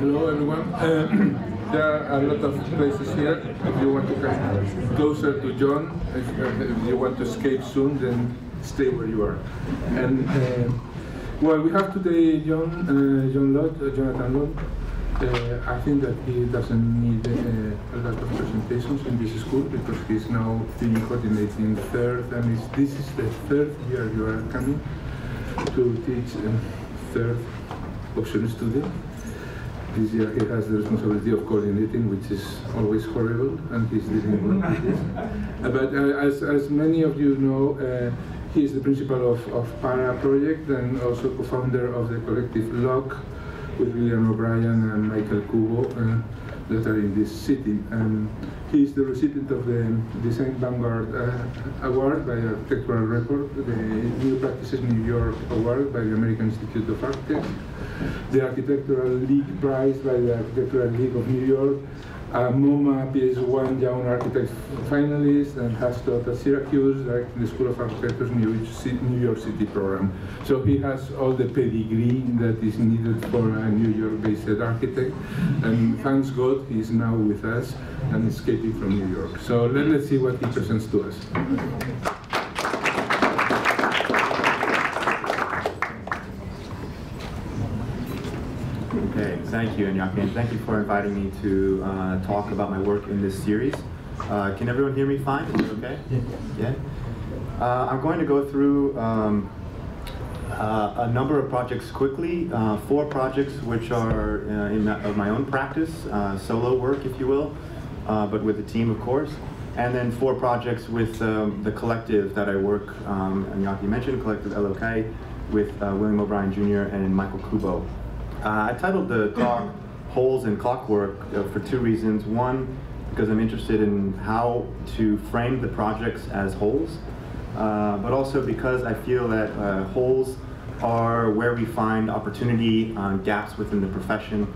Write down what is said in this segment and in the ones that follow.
Hello everyone. Uh, there are a lot of places here. If you want to come closer to John, if, if you want to escape soon, then stay where you are. And uh, well, we have today John, uh, John Lott, uh, Jonathan Lott. Uh, I think that he doesn't need uh, a lot of presentations in this school because he's now being coordinating third, and this is the third year you are coming to teach uh, third option student. This year he has the responsibility of coordinating, which is always horrible, and he's dealing with this. But uh, as, as many of you know, uh, he is the principal of, of Para Project and also co-founder of the collective LOK with William O'Brien and Michael Kubo uh, that are in this city. And he is the recipient of the Design Vanguard uh, Award by Architectural Record, the New Practices New York Award by the American Institute of Architects, the Architectural League Prize by the Architectural League of New York, a MoMA PS1 Young Architect finalist, and has taught at Syracuse, directing the School of Architecture's New York City program. So he has all the pedigree that is needed for a New York-based architect, and thanks God he is now with us and escaping from New York. So let, let's see what he presents to us. Okay, thank you, Iñaki, and thank you for inviting me to uh, talk about my work in this series. Uh, can everyone hear me fine? Is it okay? Yeah. Yeah? Uh, I'm going to go through um, uh, a number of projects quickly, uh, four projects which are uh, in my, of my own practice, solo work, if you will, but with the team, of course and then four projects with um, the collective that I work, um, Iñaki mentioned, Collective LOK, with uh, William O'Brien Jr. and Michael Kubo. Uh, I titled the talk Holes in Clockwork uh, for two reasons. One, because I'm interested in how to frame the projects as holes, uh, but also because I feel that uh, holes are where we find opportunity, gaps within the profession.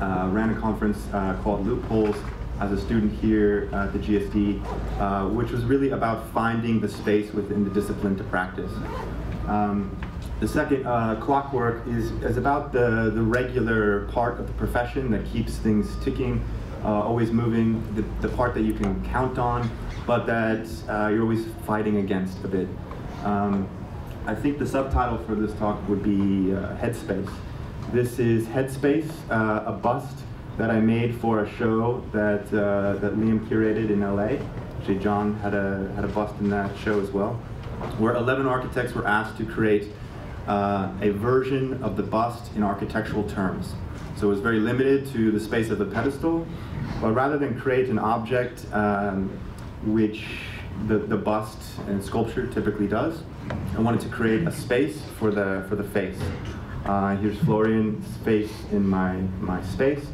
Uh, ran a conference uh, called Loopholes as a student here at the GSD, uh, which was really about finding the space within the discipline to practice. Um, the second, uh, clockwork, is, is about the, the regular part of the profession that keeps things ticking, uh, always moving, the, the part that you can count on, but that uh, you're always fighting against a bit. Um, I think the subtitle for this talk would be uh, Headspace. This is Headspace, uh, a bust that I made for a show that, uh, that Liam curated in LA. Actually, John had a, had a bust in that show as well, where 11 architects were asked to create uh, a version of the bust in architectural terms. So it was very limited to the space of the pedestal, but rather than create an object um, which the, the bust and sculpture typically does, I wanted to create a space for the, for the face. Uh, here's Florian's face in my, my space.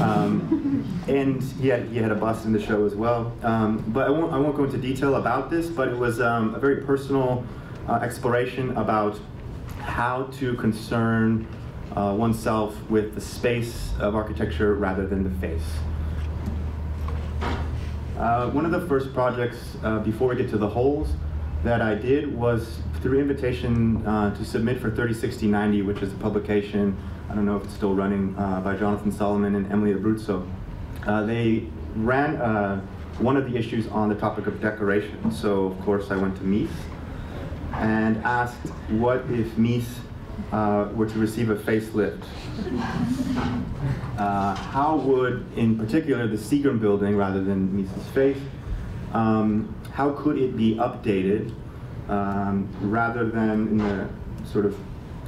Um, and had, he had a bust in the show as well. Um, but I won't, I won't go into detail about this, but it was um, a very personal uh, exploration about how to concern uh, oneself with the space of architecture rather than the face. Uh, one of the first projects uh, before we get to the holes that I did was through invitation uh, to submit for 306090, which is a publication, I don't know if it's still running, uh, by Jonathan Solomon and Emily Abruzzo. Uh, they ran one of the issues on the topic of decoration. So of course I went to Mies and asked what if Mies uh, were to receive a facelift. Uh, how would, in particular, the Seagram building, rather than Mies's face, um, how could it be updated um, rather than in the sort of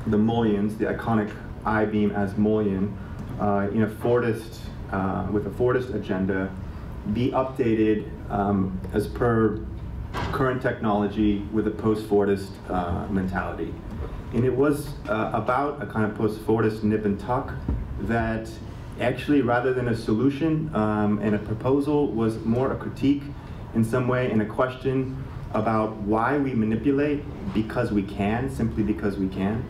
the mullions, the iconic I-beam as mullion, uh, in a Fordist, uh, with a Fordist agenda, be updated um, as per current technology with a post-Fordist uh, mentality. And it was uh, about a kind of post-Fordist nip and tuck that actually, rather than a solution um, and a proposal, was more a critique in some way and a question about why we manipulate because we can, simply because we can.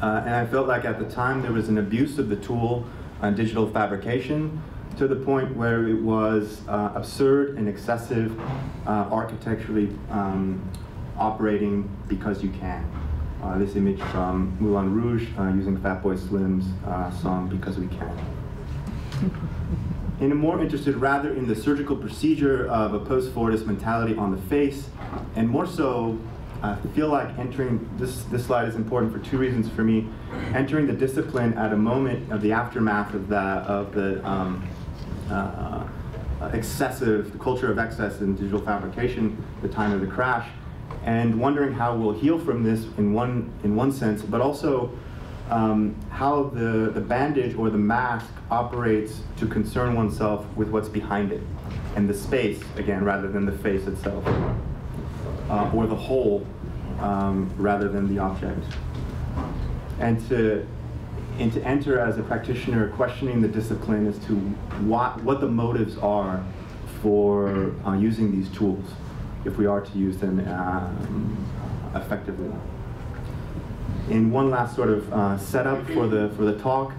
Uh, and I felt like at the time there was an abuse of the tool on digital fabrication to the point where it was uh, absurd and excessive uh, architecturally um, operating because you can. uh, this image from Moulin Rouge uh, using Fatboy Slim's uh, song Because We Can. And more interested rather in the surgical procedure of a post-Fordist mentality on the face, and more so, I feel like entering, this, this slide is important for two reasons for me, entering the discipline at a moment of the aftermath of, that, of the um, uh, excessive, the culture of excess in digital fabrication, the time of the crash, and wondering how we'll heal from this in one, in one sense, but also um, how the, the bandage or the mask operates to concern oneself with what's behind it, and the space, again, rather than the face itself, uh, or the whole um, rather than the object. And to, and to enter as a practitioner questioning the discipline as to what, what the motives are for uh, using these tools if we are to use them um, effectively. In one last sort of uh, setup for the, for the talk,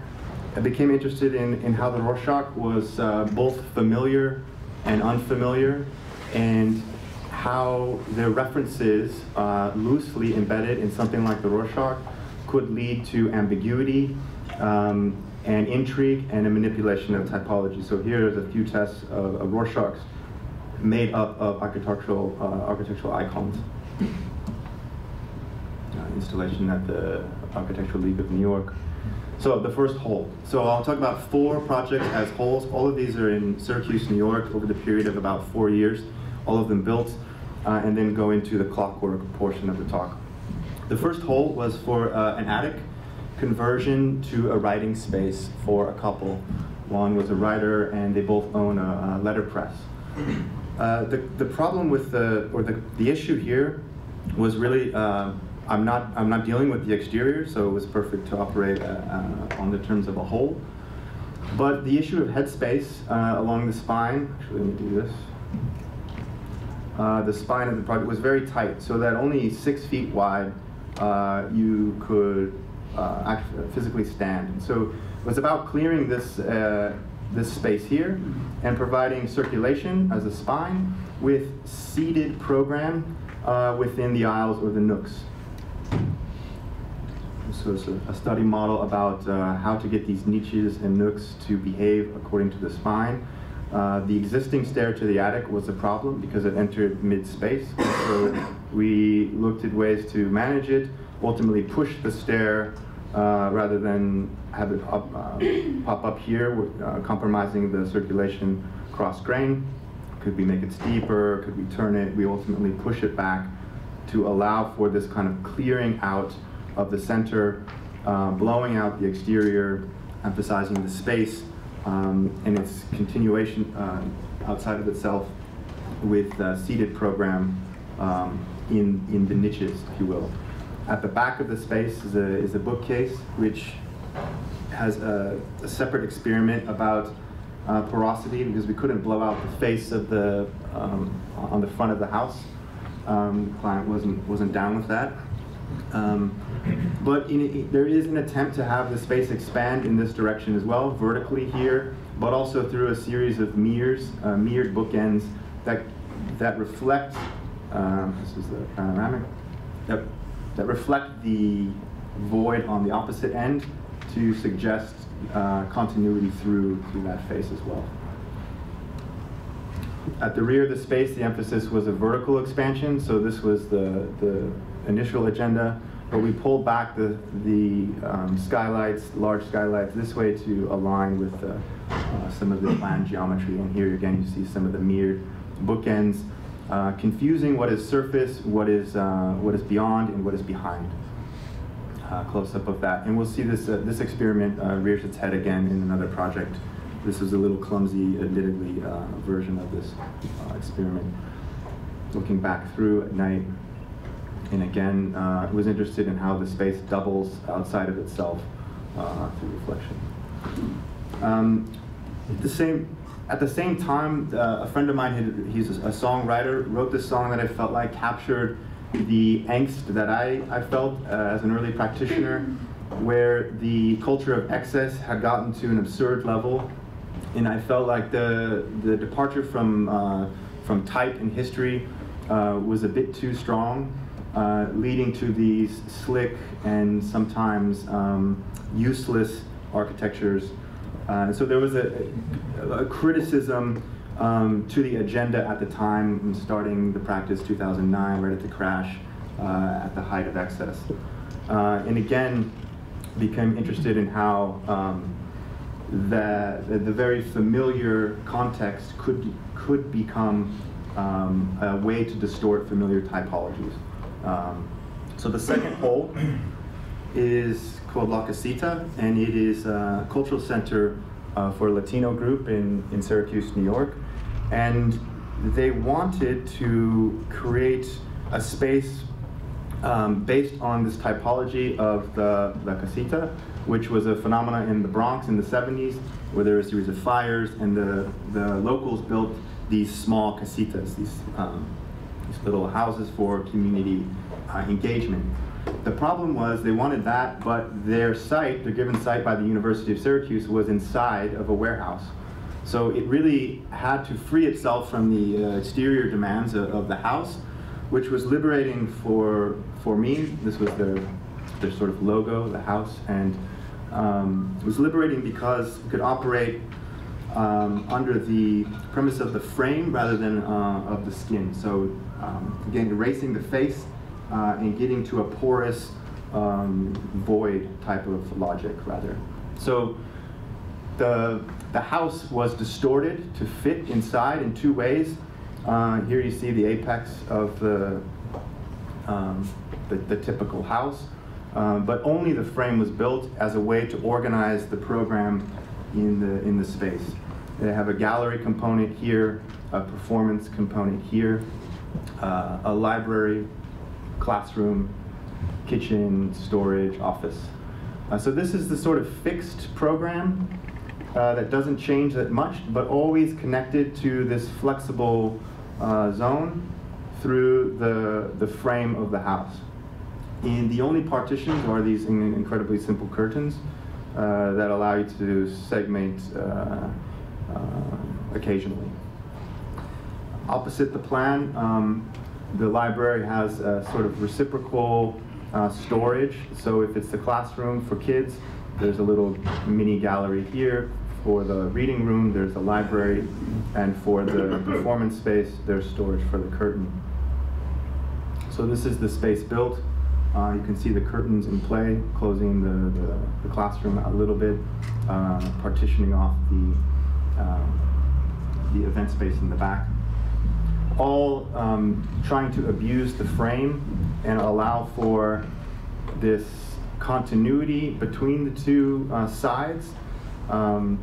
I became interested in, in how the Rorschach was uh, both familiar and unfamiliar, and how the references uh, loosely embedded in something like the Rorschach could lead to ambiguity um, and intrigue and a manipulation of typology. So here's a few tests of, of Rorschach's made up of architectural, uh, architectural icons. Installation at the Architectural League of New York. So the first hole. So I'll talk about four projects as holes. All of these are in Syracuse, New York, over the period of about four years. All of them built, uh, and then go into the clockwork portion of the talk. The first hole was for uh, an attic conversion to a writing space for a couple. One was a writer, and they both own a, a letterpress. Uh, the, the problem with the, or the, the issue here was really, uh, I'm, not, I'm not dealing with the exterior, so it was perfect to operate uh, uh on the terms of a whole. But the issue of headspace uh, along the spine, actually let me do this. the spine of the project was very tight, so that only six feet wide you could actually physically stand. And so it was about clearing this this space here and providing circulation as a spine with seated program uh, within the aisles or the nooks. So it's a, a study model about uh, how to get these niches and nooks to behave according to the spine. Uh, the existing stair to the attic was a problem because it entered mid-space. So we looked at ways to manage it, ultimately push the stair uh, rather than have it up, uh, pop up here, uh, compromising the circulation cross grain. Could we make it steeper? Could we turn it? We ultimately push it back to allow for this kind of clearing out of the center, uh, blowing out the exterior, emphasizing the space um, and its continuation uh, outside of itself with a seated program um, in, in the niches, if you will. At the back of the space is a, is a bookcase, which has a, a separate experiment about uh, porosity because we couldn't blow out the face of the, um, on the front of the house. Um, client wasn't, wasn't down with that. Um, but in, there is an attempt to have the space expand in this direction as well, vertically here, but also through a series of mirrors, uh, mirrored bookends that, that reflect, um, this is the panoramic, that that reflect the void on the opposite end to suggest uh, continuity through, through that face as well. At the rear of the space, the emphasis was a vertical expansion, so this was the, the initial agenda, but we pulled back the, the um, skylights, large skylights, this way to align with uh, uh, some of the plan geometry. And here again, you see some of the mirrored bookends uh, confusing what is surface, what is, uh, what is beyond, and what is behind. Uh, close-up of that. And we'll see this, uh, this experiment rears its head again in another project. This is a little clumsy, admittedly, version of this experiment. Looking back through at night, and again, was interested in how the space doubles outside of itself through reflection. Um, the same at the same time, uh, a friend of mine, had, he's a, songwriter, wrote this song that I felt like captured the angst that I, I felt uh, as an early practitioner, where the culture of excess had gotten to an absurd level, and I felt like the, the departure from, uh, from type and history uh, was a bit too strong, uh, leading to these slick and sometimes um, useless architectures. Uh, so there was a, a criticism um, to the agenda at the time, starting the practice 2009, right at the crash, uh, at the height of excess. Uh, and again, became interested in how um, the, the, very familiar context could, could become um, a way to distort familiar typologies. Um, so the second hole is called La Casita, and it is a cultural center uh, for a Latino group in, in Syracuse, New York. And they wanted to create a space um, based on this typology of the La Casita, which was a phenomenon in the Bronx in the 70s, where there was a series of fires, and the, the locals built these small casitas, these, um, these little houses for community uh, engagement. The problem was they wanted that, but their site, their given site by the University of Syracuse, was inside of a warehouse. So it really had to free itself from the uh, exterior demands of, of, the house, which was liberating for, for me. This was their, their sort of logo, the house, and um, was liberating because it could operate um, under the premise of the frame rather than uh, of the skin. So um, again, erasing the face uh, and getting to a porous um, void type of logic rather. So the, the house was distorted to fit inside in two ways. Uh, here you see the apex of the, um, the, the, typical house, uh, but only the frame was built as a way to organize the program in the, in the space. They have a gallery component here, a performance component here, uh, a library, classroom, kitchen, storage, office. Uh, so this is the sort of fixed program uh, that doesn't change that much, but always connected to this flexible uh, zone through the, the frame of the house. And the only partitions are these incredibly simple curtains uh, that allow you to segment uh, occasionally. Opposite the plan, um, the library has a sort of reciprocal uh, storage. So if it's the classroom for kids, there's a little mini gallery here. For the reading room, there's a library. And for the performance space, there's storage for the curtain. So this is the space built. Uh, you can see the curtains in play, closing the, the, the classroom a little bit, uh, partitioning off the, um, the event space in the back. All um, trying to abuse the frame and allow for this continuity between the two uh, sides. Um,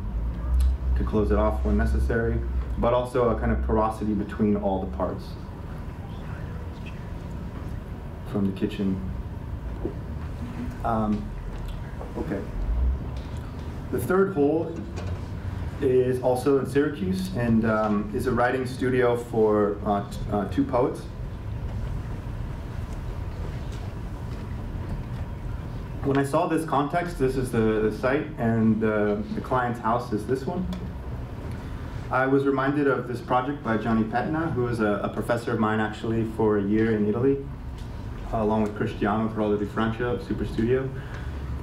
to close it off when necessary, but also a kind of porosity between all the parts from the kitchen. Um, okay. The third hole is also in Syracuse and um, is a writing studio for uh, uh, two poets. When I saw this context, this is the, the site, and the client's house is this one. I was reminded of this project by Gianni Pettena, who was a, a professor of mine actually for a year in Italy, uh, along with Cristiano Toraldo di Francia of Superstudio.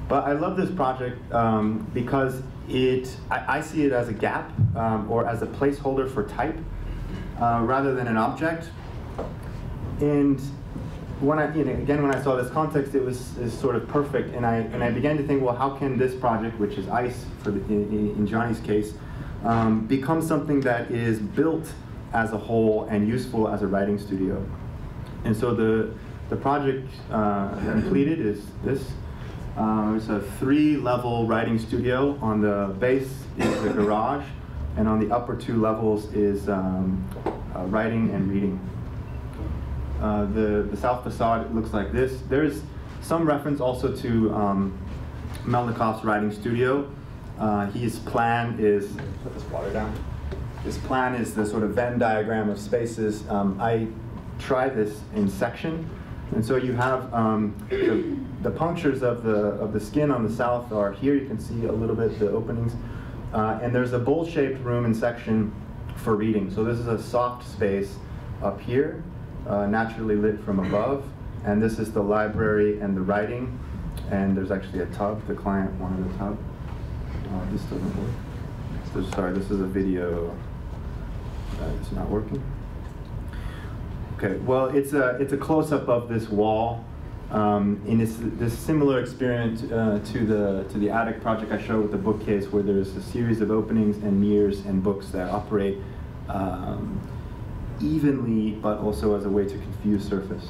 But I love this project um, because it, I, I, see it as a gap um, or as a placeholder for type uh, rather than an object. And when I, you know, again, when I saw this context, it was, sort of perfect, and I and I began to think, well, how can this project, which is ice for the, in, in Gianni's case, um, become something that is built as a whole and useful as a writing studio. And so the, the project uh, completed is this. Uh, it's a three-level writing studio. On the base is the garage, and on the upper two levels is um, uh, writing and reading. Uh, the, the south facade looks like this. There's some reference also to um, Melnikov's writing studio, uh, his plan is, put this water down. His plan is the sort of Venn diagram of spaces. Um, I tried this in section, and so you have um, the, the, punctures of the, of the skin on the south are here. You can see a little bit the openings. Uh, and there's a bowl-shaped room in section for reading. So this is a soft space up here, uh, naturally lit from above. And this is the library and the writing. And there's actually a tub. The client wanted a tub. Uh, this doesn't work. So sorry, this is a video is not working. Okay, well, it's a, it's a close-up of this wall. Um, and it's this similar experience uh, to the to the attic project I showed with the bookcase, where there's a series of openings and mirrors and books that operate um, evenly, but also as a way to confuse surface.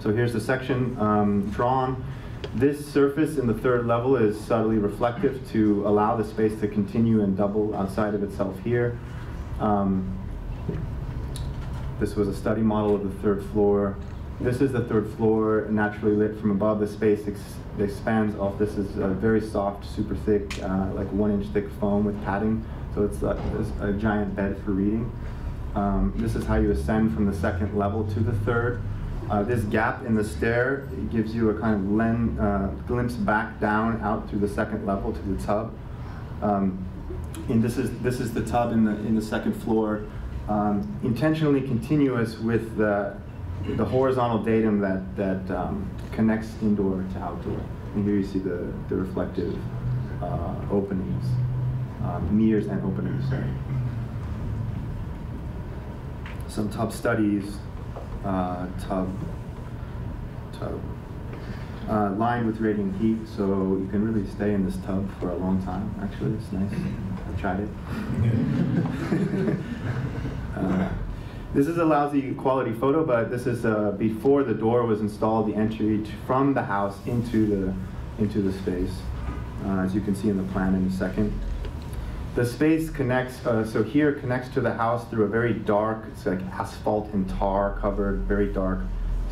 So here's the section um, drawn. This surface in the third level is subtly reflective to allow the space to continue and double outside of itself here. Um, this was a study model of the third floor. This is the third floor, naturally lit from above. The space ex expands off. This is a very soft, super thick, uh, like one inch thick foam with padding. So it's a, it's a giant bed for reading. Um, this is how you ascend from the second level to the third. Uh, this gap in the stair gives you a kind of uh, glimpse back down out through the second level to the tub. Um, and this is this is the tub in the in the second floor, um, intentionally continuous with the the horizontal datum that that um, connects indoor to outdoor. And here you see the the reflective uh, openings, um, mirrors and openings. Sorry. Some tub studies, uh, tub tub uh, lined with radiant heat, so you can really stay in this tub for a long time. Actually, it's nice. I tried it. this is a lousy quality photo, but this is uh, before the door was installed, the entry from the house into the into the space, uh, as you can see in the plan in a second. The space connects, uh, so here connects to the house through a very dark, it's like asphalt and tar covered, very dark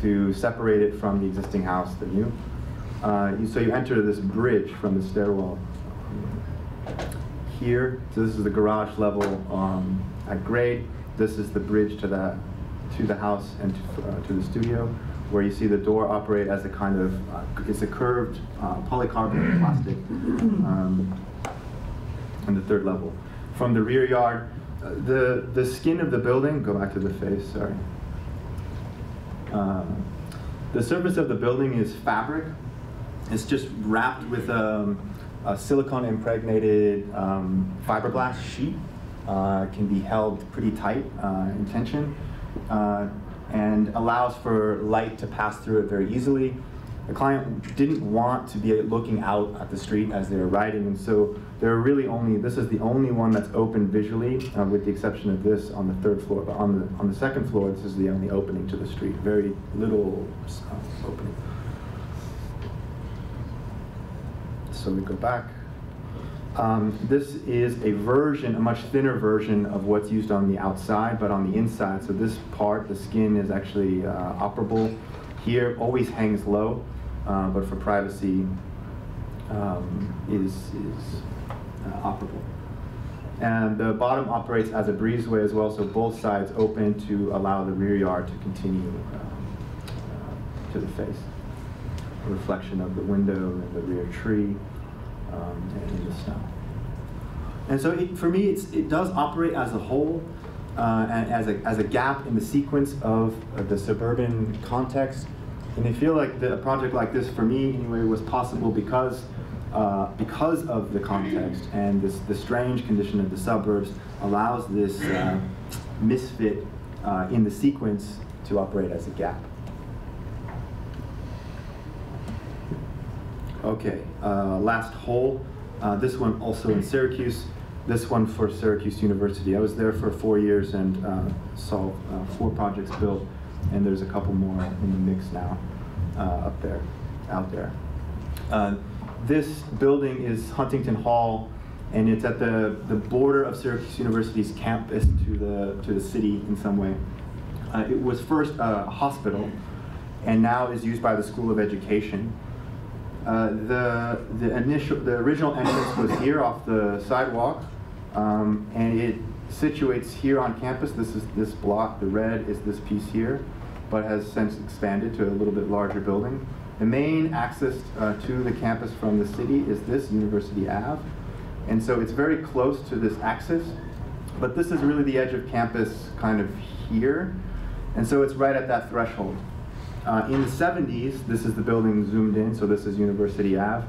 to separate it from the existing house, the new. Uh, so you enter this bridge from the stairwell here. So this is the garage level um, at grade. This is the bridge to the to the house and to, uh, to the studio, where you see the door operate as a kind of uh, it's a curved uh, polycarbonate plastic um, on the third level. From the rear yard, uh, the the skin of the building. Go back to the face. Sorry. Um, the surface of the building is fabric. It's just wrapped with um, a silicone impregnated um, fiberglass sheet. Uh, can be held pretty tight uh, in tension uh, and allows for light to pass through it very easily. The client didn't want to be looking out at the street as they were riding, and so there are really only, this is the only one that's open visually, uh, with the exception of this on the third floor. But on the, on the second floor, this is the only opening to the street, very little uh, opening. So we go back. Um, this is a version, a much thinner version of what's used on the outside, but on the inside. So this part, the skin, is actually uh, operable. Here, always hangs low, uh, but for privacy, um, is, is uh, operable. And the bottom operates as a breezeway as well, so both sides open to allow the rear yard to continue um, uh, to the face. A reflection of the window and the rear tree um, and so it, for me, it does operate as a whole, uh, and as a, as a gap in the sequence of, of the suburban context. And I feel like the, a project like this, for me anyway, was possible because uh, because of the context and this, the strange condition of the suburbs allows this uh, misfit uh, in the sequence to operate as a gap. Okay, uh, last hole. Uh, this one also in Syracuse. This one for Syracuse University. I was there for four years and uh, saw four projects built, and there's a couple more in the mix now up there, out there. This building is Huntington Hall, and it's at the, the border of Syracuse University's campus to the, to the city in some way. Uh, it was first a hospital, and now is used by the School of Education. Uh, the, the, initial, the original entrance was here off the sidewalk, um, and it situates here on campus. This is this block, the red is this piece here, but has since expanded to a little bit larger building. The main access uh, to the campus from the city is this University Ave. And so it's very close to this axis, but this is really the edge of campus kind of here. And so it's right at that threshold. Uh, in the 70s, this is the building zoomed in, so this is University Ave.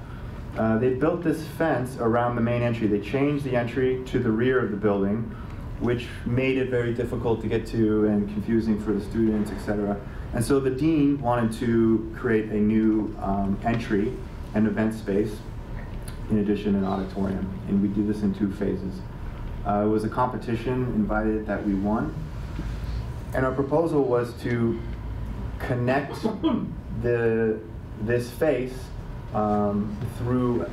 Uh, they built this fence around the main entry. They changed the entry to the rear of the building, which made it very difficult to get to and confusing for the students, etc. And so the dean wanted to create a new um, entry and event space, in addition an auditorium. And we did this in two phases. Uh, it was a competition invited that we won. And our proposal was to connect the, this face um, through,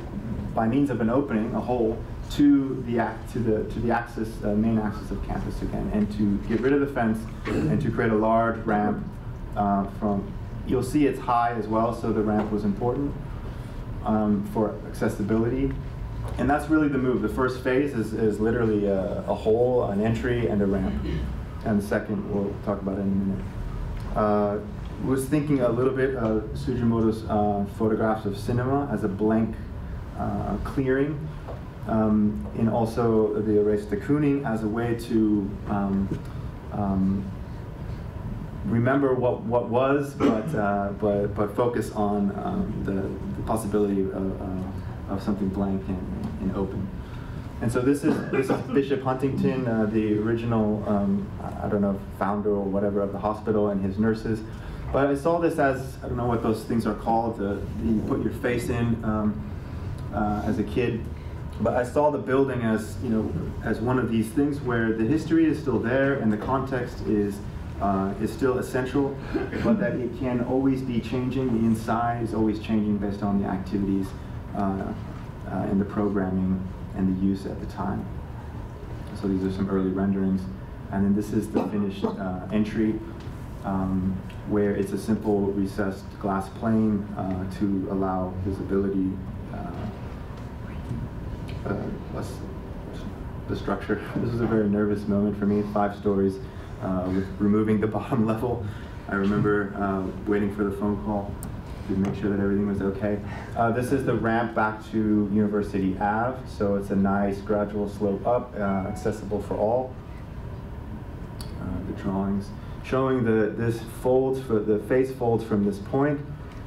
by means of an opening, a hole, to the to the to the axis uh, main axis of campus again, and to get rid of the fence and to create a large ramp uh, from. You'll see it's high as well, so the ramp was important um, for accessibility. And that's really the move. The first phase is, is literally a, a hole, an entry, and a ramp. And the second, we'll talk about in a minute. Uh, was thinking a little bit of Sugimoto's uh, photographs of cinema as a blank uh, clearing, um, and also the erase de Kooning as a way to um, um, remember what, what was, but, uh, but, but focus on um, the, the possibility of, uh, of something blank and, and open. And so this is this is Bishop Huntington, uh, the original um, I don't know founder or whatever of the hospital, and his nurses. But I saw this as I don't know what those things are called. You put your face in um, uh, as a kid. But I saw the building as you know as one of these things where the history is still there and the context is uh, is still essential, but that it can always be changing. The inside is always changing based on the activities uh, uh, and the programming and the use at the time. So these are some early renderings. And then this is the finished uh, entry um, where it's a simple recessed glass plane uh, to allow visibility uh, uh the structure. This was a very nervous moment for me, five stories uh, with removing the bottom level. I remember waiting for the phone call to make sure that everything was okay. Uh, this is the ramp back to University Ave, so it's a nice gradual slope up, uh, accessible for all. Uh, the drawings showing the this folds for the face folds from this point,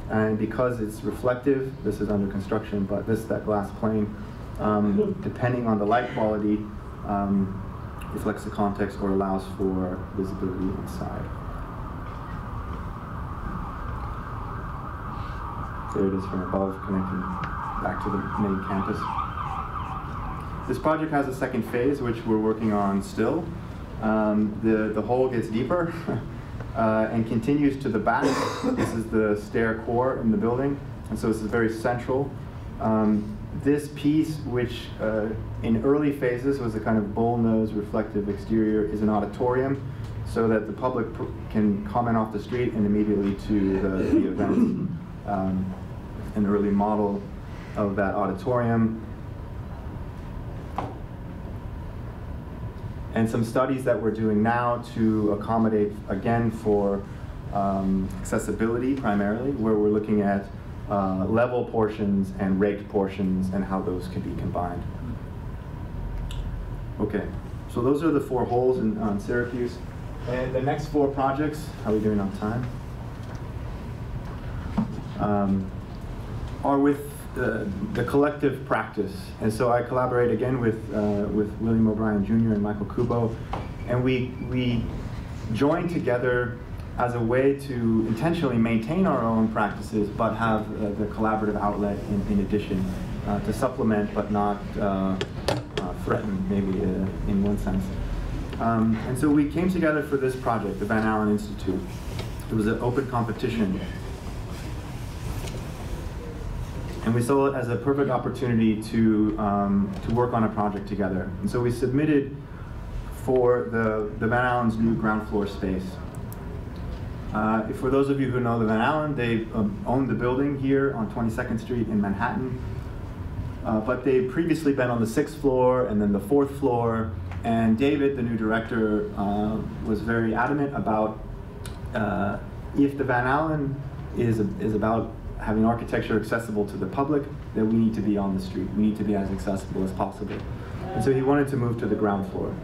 and because it's reflective, this is under construction, but this that glass plane, um, depending on the light quality, um, reflects the context or allows for visibility inside. There it is from above, connecting back to the main campus. This project has a second phase, which we're working on still. Um, the, the hole gets deeper uh, and continues to the back. this is the stair core in the building, and so this is very central. Um, this piece, which uh, in early phases was a kind of bullnose reflective exterior, is an auditorium so that the public can comment off the street and immediately to the, the event. Um, an early model of that auditorium. And some studies that we're doing now to accommodate, again, for um, accessibility primarily, where we're looking at uh, level portions and raked portions and how those can be combined. Okay, so those are the four holes in, on Syracuse. And the next four projects, how are we doing on time? Um, are with uh, the collective practice. And so I collaborate again with, uh, with William O'Brien Jr. and Michael Kubo, and we, we join together as a way to intentionally maintain our own practices, but have uh, the collaborative outlet in, in addition uh, to supplement, but not uh, uh, threaten, maybe in one sense. Um, and so we came together for this project, the Van Alen Institute. It was an open competition and we saw it as a perfect opportunity to, um, to work on a project together. And so we submitted for the, the Van Alen's new ground floor space. Uh, for those of you who know the Van Alen, they um, own the building here on 22nd Street in Manhattan. Uh, but they've previously been on the sixth floor and then the fourth floor. And David, the new director, uh, was very adamant about uh, if the Van Alen is, is about having architecture accessible to the public, that we need to be on the street. We need to be as accessible as possible. And so he wanted to move to the ground floor.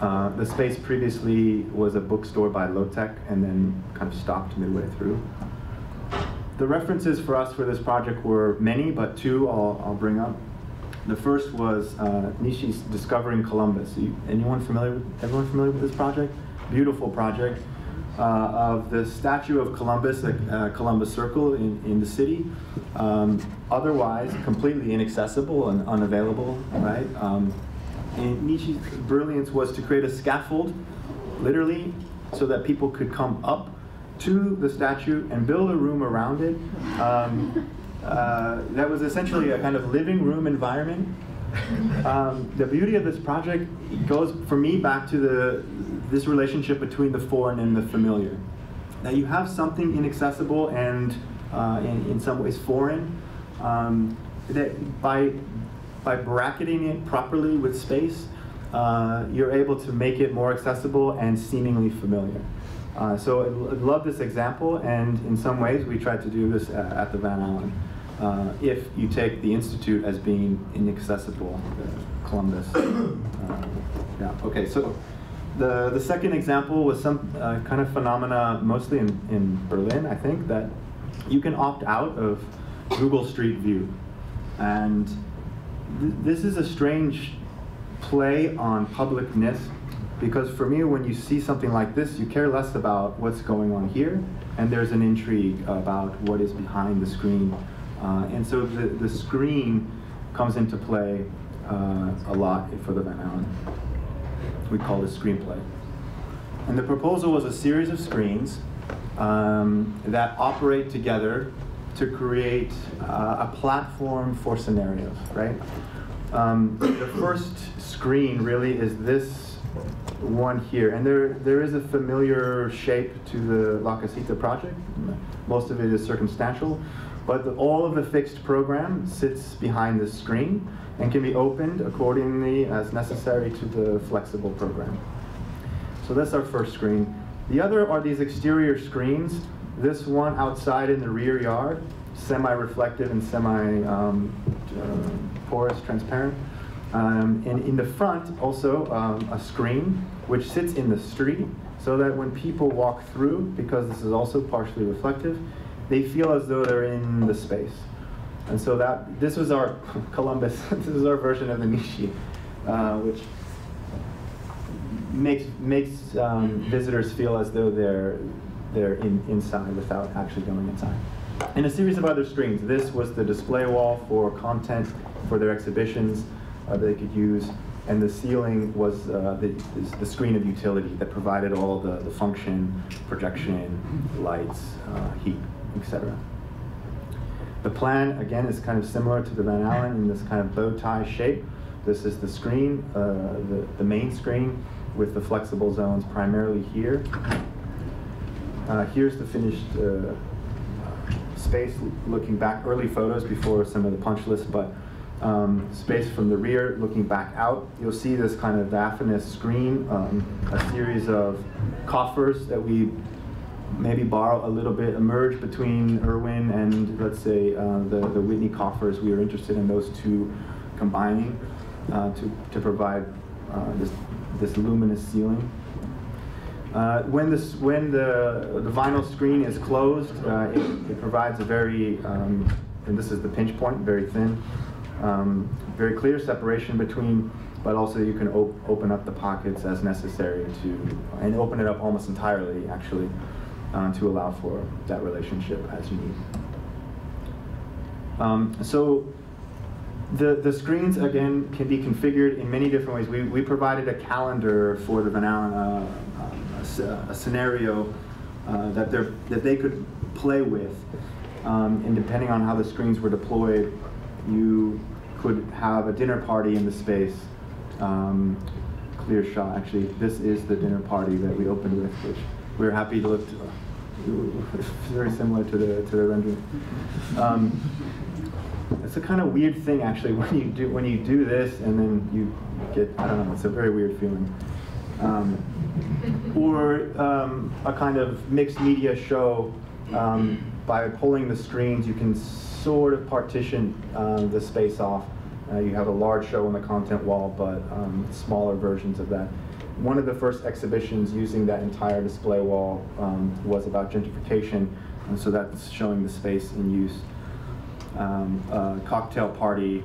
Uh, the space previously was a bookstore by LOT-EK and then kind of stopped midway through. The references for us for this project were many, but two I'll, I'll bring up. The first was uh, Nishi's Discovering Columbus. You, anyone familiar with, everyone familiar with this project? Beautiful project uh, of the statue of Columbus, uh, Columbus Circle in, in the city. Um, otherwise, completely inaccessible and unavailable, right? Um, and Nishi's brilliance was to create a scaffold, literally, so that people could come up to the statue and build a room around it. Um, uh, that was essentially a kind of living room environment. Um, the beauty of this project goes, for me, back to the this relationship between the foreign and the familiar. Now you have something inaccessible and uh, in, in some ways foreign, um, that by, by bracketing it properly with space, uh, you're able to make it more accessible and seemingly familiar. Uh, so I, love this example, and in some ways we tried to do this at, at the Van Alen. Uh, if you take the Institute as being inaccessible, uh, Columbus. Uh, yeah, okay, so the, the second example was some uh, kind of phenomena, mostly in, in Berlin, I think, that you can opt out of Google Street View. And th this is a strange play on publicness because for me, when you see something like this, you care less about what's going on here, and there's an intrigue about what is behind the screen. Uh, and so the, the screen comes into play uh, a lot for the Van Alen we call it screenplay. And the proposal was a series of screens um, that operate together to create uh, a platform for scenarios, right? Um, the first screen really is this one here, and there there is a familiar shape to the La Casita project. Most of it is circumstantial, but the, all of the fixed program sits behind this screen, and can be opened accordingly as necessary to the flexible program. So that's our first screen. The other are these exterior screens. This one outside in the rear yard, semi-reflective and semi-porous, um, uh, transparent. Um, and in the front, also um, a screen which sits in the street so that when people walk through, because this is also partially reflective, they feel as though they're in the space. And so that this was our Columbus. this is our version of the Nishi, uh, which makes makes um, visitors feel as though they're they're in, inside without actually going inside. And a series of other screens. This was the display wall for content for their exhibitions uh, they could use, and the ceiling was uh, the, the screen of utility that provided all the, the function, projection, lights, uh, heat, etc. The plan, again, is kind of similar to the Van Alen in this kind of bow tie shape. This is the screen, uh, the, the main screen with the flexible zones primarily here. Uh, here's the finished uh, space looking back, early photos before some of the punch lists, but um, space from the rear looking back out. You'll see this kind of diaphanous screen, um, a series of coffers that we maybe borrow a little bit, emerge between Irwin and let's say uh, the, the Whitney coffers. We are interested in those two combining uh, to, to provide uh, this, this luminous ceiling. Uh, when this, when the, the vinyl screen is closed, uh, it, it, provides a very, um, and this is the pinch point, very thin, um, very clear separation between but also you can op open up the pockets as necessary to, and open it up almost entirely actually uh, to allow for that relationship as you need. Um, so the, the screens, again, can be configured in many different ways. We, we provided a calendar for the Van Alen, uh, a, a, scenario uh, that, that they could play with. Um, and depending on how the screens were deployed, you could have a dinner party in the space. Um, clear shot, actually, this is the dinner party that we opened with, which we're happy to look to, very similar to the to the rendering. Um, it's a kind of weird thing actually when you do when you do this and then you get I don't know it's a very weird feeling. Um, or um, a kind of mixed media show um, by pulling the screens you can sort of partition uh, the space off. Uh, you have a large show on the content wall, but um, smaller versions of that. One of the first exhibitions using that entire display wall um, was about gentrification, and so that's showing the space in use. Um, a cocktail party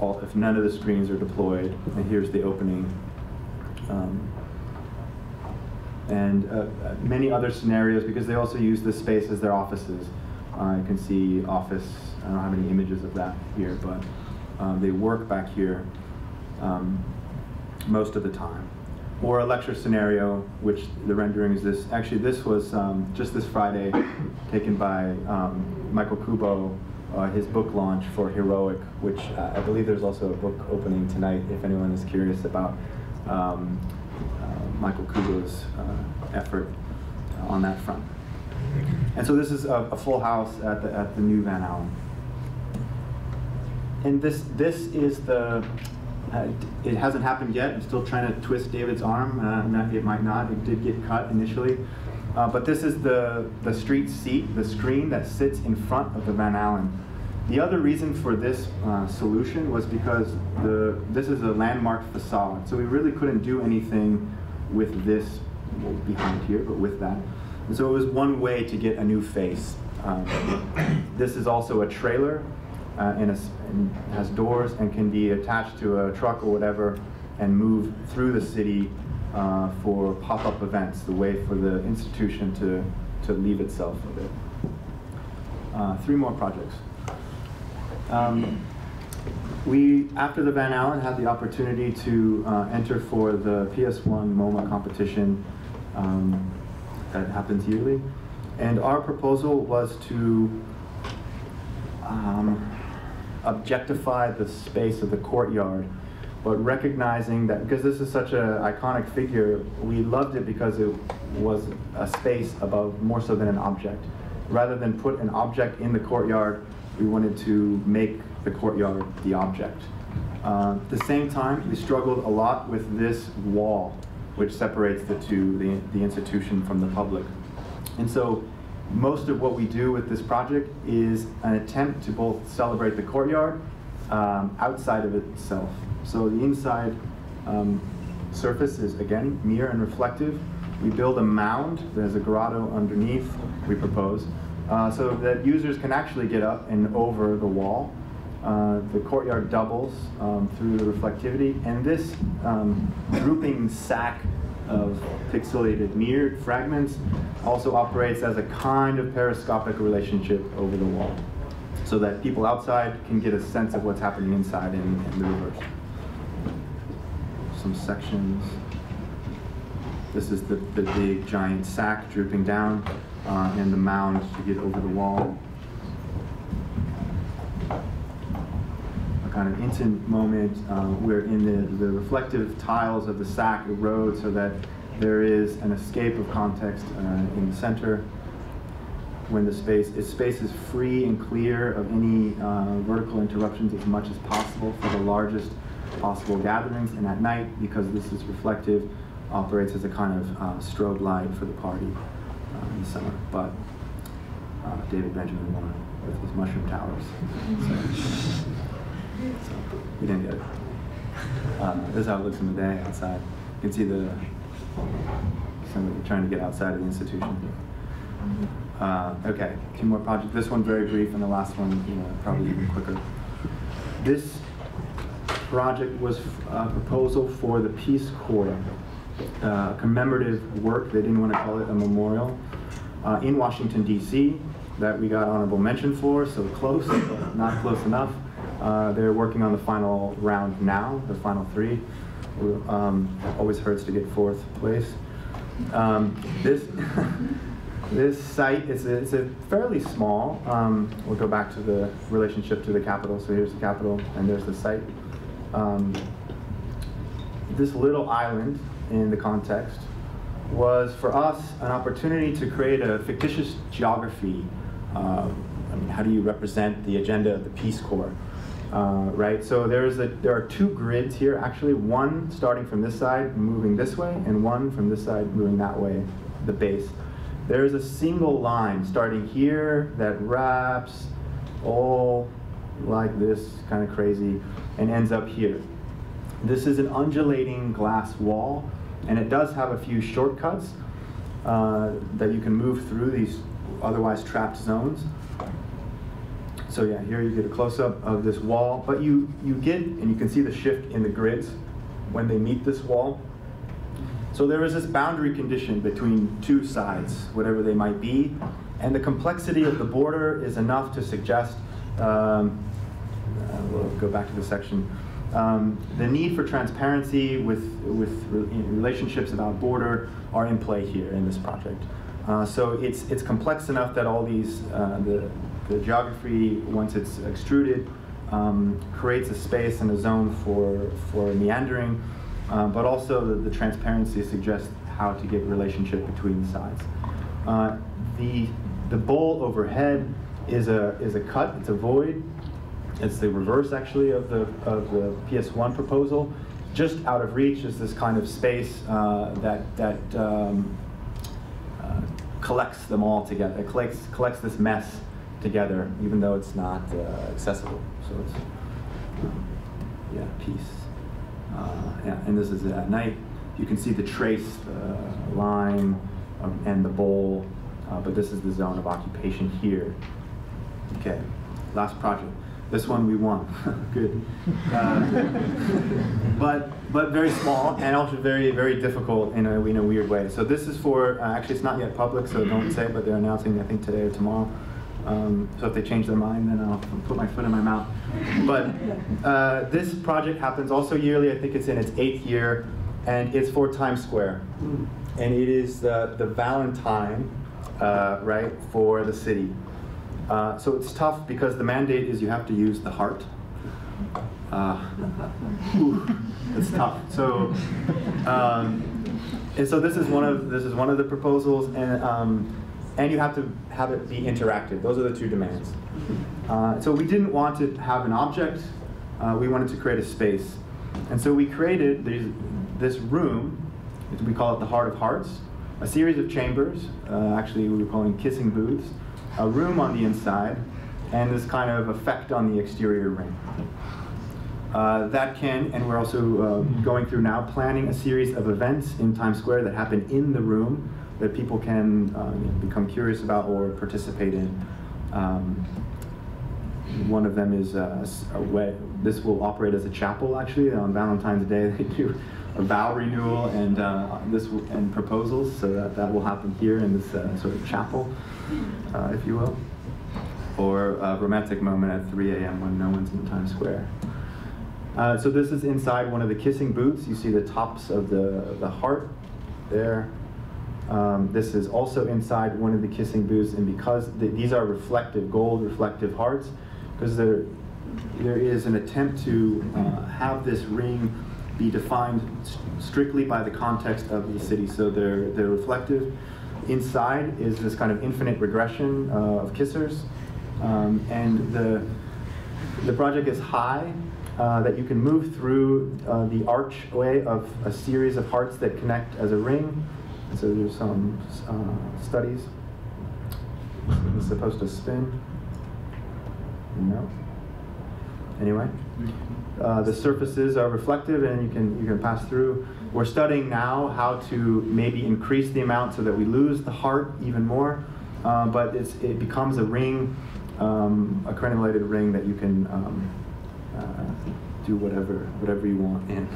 all, if none of the screens are deployed, and here's the opening. Um, and uh, uh, many other scenarios because they also use this space as their offices. Uh, you can see office, I don't have any images of that here, but um, they work back here um, most of the time. Or a lecture scenario, which the rendering is this. Actually, this was um, just this Friday taken by um, Michael Kubo, uh, his book launch for Heroic, which uh, I believe there's also a book opening tonight if anyone is curious about um, uh, Michael Kubo's uh, effort on that front. And so this is a, a, full house at the, at the new Van Alen. And this, this is the uh, it hasn't happened yet. I'm still trying to twist David's arm. Uh, it might not. It did get cut initially. Uh, but this is the, the street seat, the screen that sits in front of the Van Alen. The other reason for this uh, solution was because the, this is a landmark facade. So we really couldn't do anything with this well, behind here, but with that. And so it was one way to get a new face. Um, this is also a trailer uh, and, and, has doors and can be attached to a truck or whatever and move through the city uh, for pop-up events, the way for the institution to, to leave itself a bit. Uh, three more projects. Um, we, after the Van Alen, had the opportunity to uh, enter for the PS1 MoMA competition um, that happens yearly. And our proposal was to um, objectify the space of the courtyard, but recognizing that because this is such an iconic figure, we loved it because it was a space above more so than an object. Rather than put an object in the courtyard, we wanted to make the courtyard the object. Uh, at the same time, we struggled a lot with this wall, which separates the two, the, the institution from the public. And so most of what we do with this project is an attempt to both celebrate the courtyard um, outside of itself. So the inside um, surface is, again, mirror and reflective. We build a mound, there's a grotto underneath, we propose, uh, so that users can actually get up and over the wall. Uh, the courtyard doubles um, through the reflectivity, and this um, drooping sack of pixelated mirrored fragments also operates as a kind of periscopic relationship over the wall so that people outside can get a sense of what's happening inside and, the reverse. Some sections. This is the, the big giant sack drooping down uh, and the mound to get over the wall. Kind of instant moment uh, where in the, the reflective tiles of the sack erode so that there is an escape of context uh, in the center when the space is space is free and clear of any uh, vertical interruptions as much as possible for the largest possible gatherings and at night because this is reflective operates as a kind of uh, strobe light for the party uh, in the summer but uh, David Benjamin won with his mushroom towers so. So we didn't get it. Uh, this is how it looks in the day outside. You can see the somebody trying to get outside of the institution. Uh, okay, two more projects. This one very brief, and the last one you know, probably even quicker. This project was a proposal for the Peace Corps, uh, commemorative work. They didn't want to call it a memorial uh, in Washington D.C. that we got honorable mention for. So close, but not close enough. Uh, they're working on the final round now, the final three. Um, always hurts to get fourth place. Um, this this site is a, it's a fairly small. Um, we'll go back to the relationship to the capital. So here's the capital, and there's the site. Um, this little island in the context was for us an opportunity to create a fictitious geography. Uh, I mean, how do you represent the agenda of the Peace Corps? Uh, right? So there's a, there are two grids here, actually, one starting from this side, moving this way, and one from this side, moving that way, the base. There's a single line starting here that wraps all like this, kind of crazy, and ends up here. This is an undulating glass wall And it does have a few shortcuts uh, that you can move through these otherwise trapped zones. So yeah, here you get a close-up of this wall, but you, you get, and you can see the shift in the grids when they meet this wall. So there is this boundary condition between two sides, whatever they might be, and the complexity of the border is enough to suggest, um, uh, we'll go back to the section, um, the need for transparency with, with re relationships about border are in play here in this project. Uh, so it's, it's complex enough that all these, uh, the, the geography, once it's extruded, um, creates a space and a zone for, for meandering, uh, but also the, the, transparency suggests how to get relationship between sides. Uh, the, the bowl overhead is a, is a cut, it's a void. It's the reverse actually of the, of the PS1 proposal. Just out of reach is this kind of space uh, that, that um, uh, collects them all together. Collects, collects this mess together, even though it's not uh, accessible. So it's, um, yeah, peace. Uh, yeah, and this is at night. You can see the trace, the line, um, and the bowl, uh, but this is the zone of occupation here. Okay, last project. This one we won. Good. Uh, but but very small and also very very difficult in a in a weird way. So this is for uh, actually it's not yet public, so don't say. But they're announcing I think today or tomorrow. Um, so if they change their mind, then I'll put my foot in my mouth. But uh, this project happens also yearly. I think it's in its eighth year, and it's for Times Square, and it is the the Valentine, uh, right, for the city. Uh, so it's tough because the mandate is you have to use the heart. Uh, it's tough. So, um, and so this is one of this is one of the proposals, and um, and you have to have it be interactive. Those are the two demands. Uh, so we didn't want to have an object. Uh, we wanted to create a space, and so we created these, this room. We call it the Heart of Hearts. A series of chambers. Uh, actually, we were calling kissing booths a room on the inside, and this kind of effect on the exterior ring. Uh, that can, and we're also uh, going through now planning a series of events in Times Square that happen in the room that people can uh, become curious about or participate in. Um, one of them is uh, a way, this will operate as a chapel actually. On Valentine's Day, they do a vow renewal and uh, this and proposals, so that, that will happen here in this uh, sort of chapel uh, if you will, or a romantic moment at 3 a.m. when no one's in Times Square. So this is inside one of the kissing booths. You see the tops of the, the heart there. Um, this is also inside one of the kissing booths, and because the, these are reflective, gold reflective hearts, because there, there is an attempt to uh, have this ring be defined st strictly by the context of the city. So they're, they're reflective, Inside is this kind of infinite regression uh, of kissers. Um, and the, the project is high, uh, that you can move through uh, the archway of a series of hearts that connect as a ring. So there's some uh, studies. It's supposed to spin. No. Anyway, uh, the surfaces are reflective and you can you can pass through. We're studying now how to maybe increase the amount so that we lose the heart even more, uh, but it becomes a ring, um, a crenulated ring that you can um, uh, do whatever whatever you want in.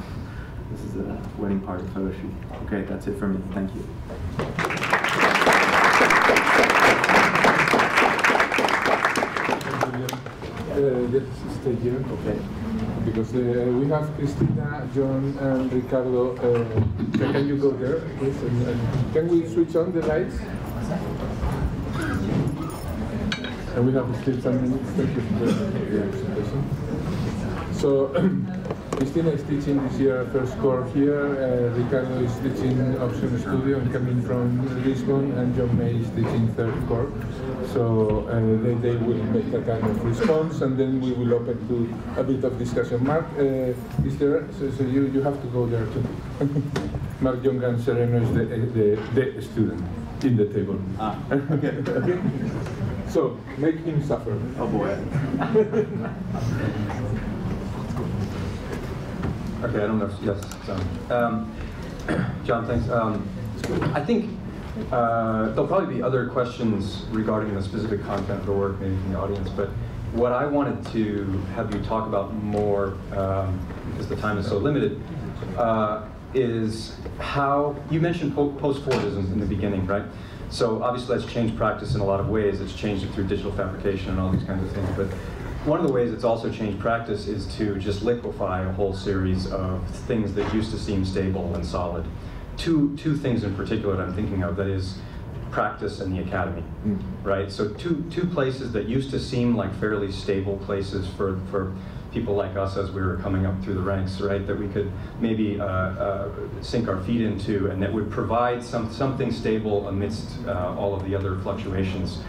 This is a wedding party photo shoot. Okay, that's it for me. Thank you. Uh, let's stay here. Okay because uh, we have Cristina, John, and Ricardo. Uh, can you go there, please? And, and can we switch on the lights? And we have still some minutes. Thank you for the presentation. So, Cristina is teaching this year first core here. Uh, Ricardo is teaching option studio and coming from Lisbon, and John May is teaching third core. So uh, they, they will make a kind of response, and then we will open to a bit of discussion. Mark uh, is there, so, so, you, you have to go there too. Mark Jongan Sereno is the, the, the student in the table. Ah, okay. okay. So make him suffer. Oh boy. okay, I don't know. Yes. Um, John, thanks. Um, I think uh, there'll probably be other questions regarding the specific content of the work, maybe from the audience, but what I wanted to have you talk about more, um, because the time is so limited, uh, is how, you mentioned po post-Fordism in the beginning, right? So obviously that's changed practice in a lot of ways. It's changed it through digital fabrication and all these kinds of things. But one of the ways it's also changed practice is to just liquefy a whole series of things that used to seem stable and solid. Two, two things in particular that I'm thinking of, that is practice and the academy, mm. right? So two, two places that used to seem like fairly stable places for, for people like us as we were coming up through the ranks, right? That we could maybe uh, uh, sink our feet into and that would provide some, something stable amidst uh, all of the other fluctuations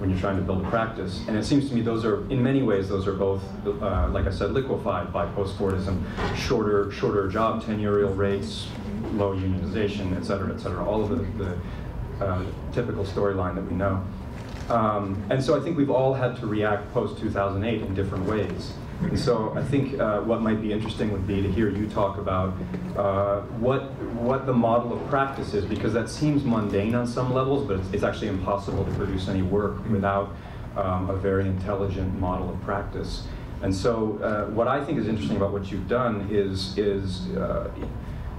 when you're trying to build a practice. And it seems to me those are, in many ways, those are both, uh, like I said, liquefied by post-Fordism. Shorter, shorter job tenurial rates, low unionization, et cetera, et cetera. All of the, the uh, typical storyline that we know. Um, and so I think we've all had to react post-2008 in different ways. And so I think uh, what might be interesting would be to hear you talk about uh, what, what the model of practice is, because that seems mundane on some levels, but it's, it's actually impossible to produce any work without um, a very intelligent model of practice. And so uh, what I think is interesting about what you've done is, is uh,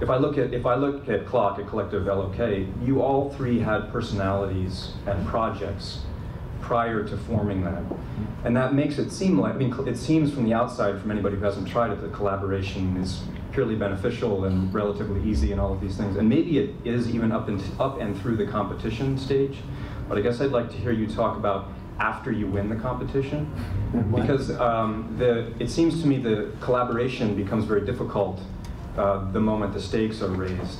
if I look at if I look at CLOC at Collective LOK, you all three had personalities and projects prior to forming that. And that makes it seem like, I mean, it seems from the outside, from anybody who hasn't tried it, that collaboration is purely beneficial and relatively easy and all of these things. And maybe it is even up and, up and through the competition stage. But I guess I'd like to hear you talk about after you win the competition. Because um, the, it seems to me the collaboration becomes very difficult uh, the moment the stakes are raised.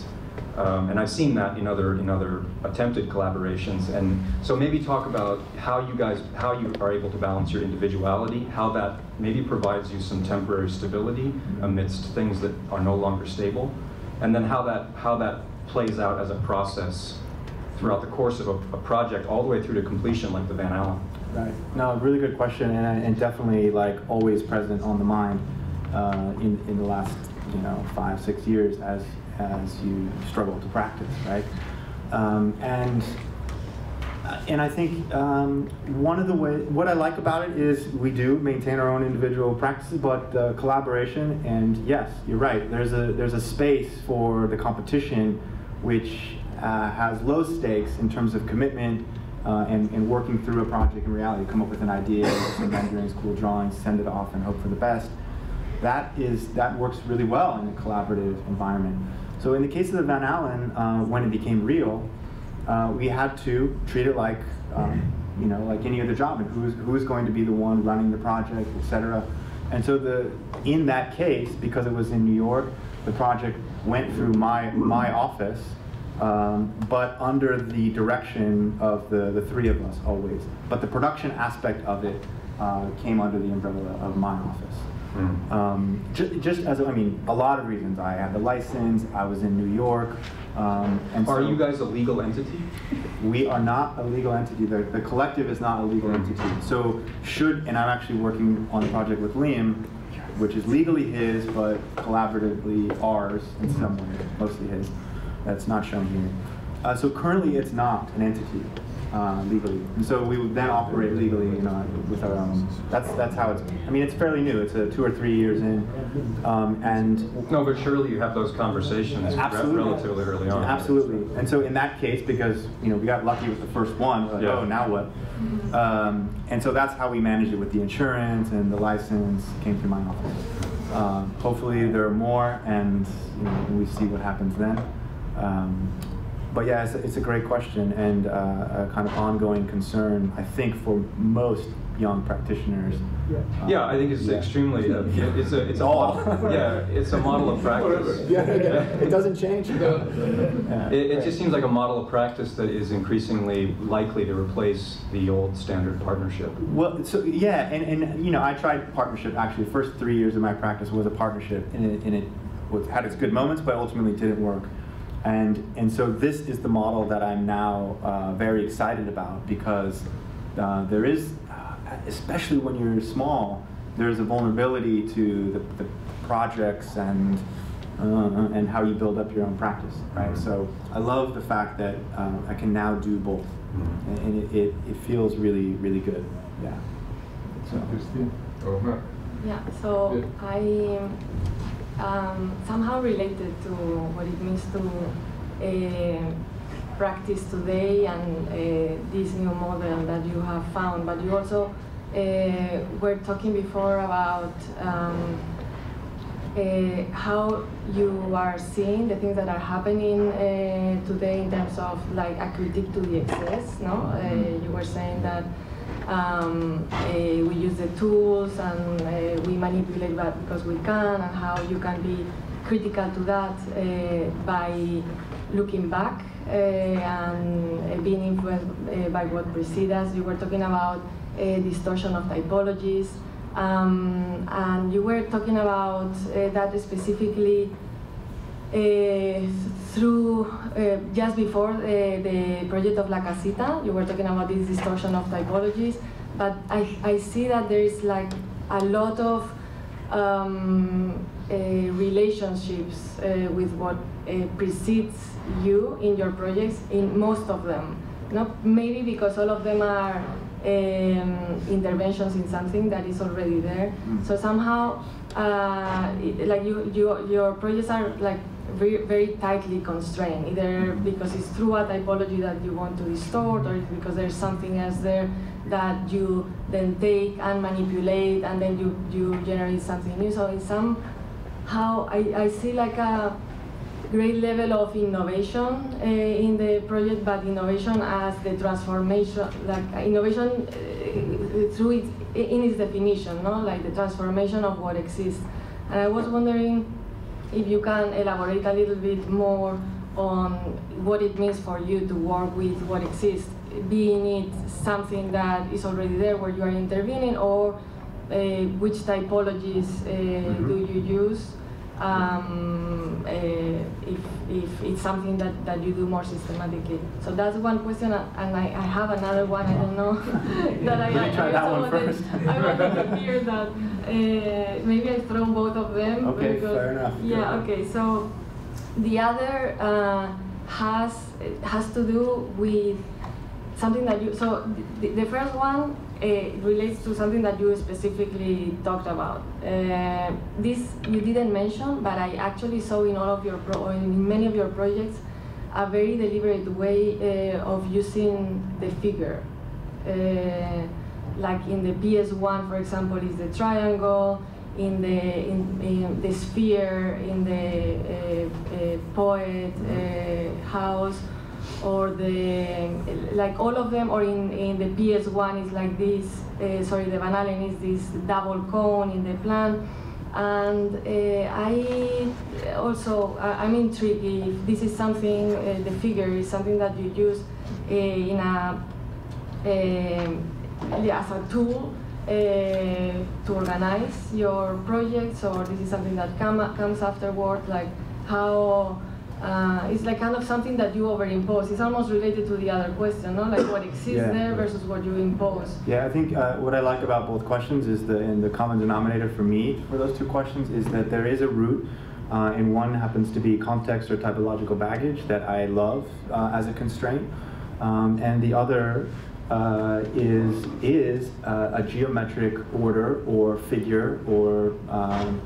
Um, and I've seen that in other in other attempted collaborations. And so maybe talk about how you guys how you are able to balance your individuality, how that maybe provides you some temporary stability amidst things that are no longer stable, and then how that how that plays out as a process throughout the course of a, a project all the way through to completion, like the Van Alen. Right. No, really good question, and, and definitely like always present on the mind uh, in in the last you know five six years as as you struggle to practice, right? Um, and and I think um, one of the ways, what I like about it is we do maintain our own individual practices, but uh, collaboration. And yes, you're right. There's a there's a space for the competition, which uh, has low stakes in terms of commitment uh, and, and working through a project in reality. Come up with an idea, some renderings, cool drawings, send it off, and hope for the best. That is that works really well in a collaborative environment. So in the case of the Van Alen, uh, when it became real, uh, we had to treat it like, um, you know, like any other job, and who's who's going to be the one running the project, et cetera. And so the in that case, because it was in New York, the project went through my my office, um, but under the direction of the the three of us always. But the production aspect of it uh, came under the umbrella of my office. Mm. Um, just, just, as I mean, a lot of reasons. I had the license. I was in New York. Um, and are so you guys a legal entity? We are not a legal entity. The, the collective is not a legal mm. entity. So should and I'm actually working on a project with Liam, which is legally his but collaboratively ours in some way, mostly his. That's not shown here. Uh, so currently, it's not an entity uh, legally. And so we would then operate legally, you know, with our own. That's that's how it's. I mean, it's fairly new. It's a two or three years in, um, and no, but surely you have those conversations absolutely. relatively early on. Absolutely. And so in that case, because you know we got lucky with the first one, like, yeah. oh now what? Um, and so that's how we managed it with the insurance and the license came through my office. Um, hopefully there are more, and you know, we see what happens then. Um, but yeah, it's a, it's a, great question and uh, a kind of ongoing concern, I think, for most young practitioners. Um, yeah, I think it's yeah. extremely. Uh, it's a it's all. yeah, it's a model of practice. yeah, yeah, it doesn't change. Yeah. It, it just seems like a model of practice that is increasingly likely to replace the old standard partnership. Well, so yeah, and, and you know, I tried partnership actually. The first three years of my practice was a partnership, and it, and it was, had its good moments, but ultimately didn't work. And, and so this is the model that I'm now uh, very excited about because uh, there is, uh, especially when you're small, there's a vulnerability to the, the projects and uh, and how you build up your own practice, right? So I love the fact that um, I can now do both, and, and it, it, it feels really, really good, yeah. So. Christine? Oh, Mark. Yeah, so Yeah. I um, somehow related to what it means to uh, practice today and uh, this new model that you have found, but you also uh, were talking before about um, uh, how you are seeing the things that are happening uh, today in terms of like a critique to the excess. No, uh, you were saying that um, uh, we use the tools and uh, we manipulate that because we can, and how you can be critical to that uh, by looking back uh, and uh, being influenced uh, by what precedes us. You were talking about uh, distortion of typologies. Um, and you were talking about uh, that specifically uh, through uh, just before uh, the project of La Casita, you were talking about this distortion of typologies, but I, I see that there is like a lot of um, uh, relationships uh, with what precedes you in your projects, in most of them. Not maybe because all of them are um, interventions in something that is already there. Mm. So somehow, uh, it- like you, you, your projects are like very, very tightly constrained, either because it's through a typology that you want to distort, or because there's something else there that you then take and manipulate, and then you, you generate something new. So in somehow, I, I see like a great level of innovation uh, in the project, but innovation as the transformation, like uh, innovation uh, through its, in its definition, no? like the transformation of what exists. And I was wondering if you can elaborate a little bit more on what it means for you to work with what exists, being it something that is already there where you are intervening, or uh, which typologies uh, Mhm. do you use? Um, uh, if, if it's something that, that you do more systematically. So that's one question, and I, I have another one, I don't know, that I, Let me try I that also one wanted, first. I wanted to hear that. Uh, maybe I throw both of them. Okay, because- fair enough. Yeah, okay, so the other uh, has, has to do with something that you, so the, the first one uh, relates to something that you specifically talked about. Uh, this you didn't mention, but I actually saw in all of your, pro, in many of your projects, a very deliberate way uh, of using the figure. Uh, like in the PS1, for example, is the triangle, in the in, in the sphere, in the poet house, or the like all of them, or in, in the PS1 is like this. Uh, sorry, the Van Alen is this double cone in the plan. And uh, I also I- I'm intrigued if this is something uh, the figure is something that you use uh, in a um, as a tool uh, to organize your projects, or this is something that come, comes afterward, like how uh, it's like kind of something that you overimpose. It's almost related to the other question, no? Like what exists Yeah. there versus what you impose. Yeah, I think uh, what I like about both questions is the and the common denominator for me for those two questions is that there is a root, uh, and one happens to be context or typological baggage that I love uh, as a constraint, um, and the other uh, is is uh, a geometric order or figure or um,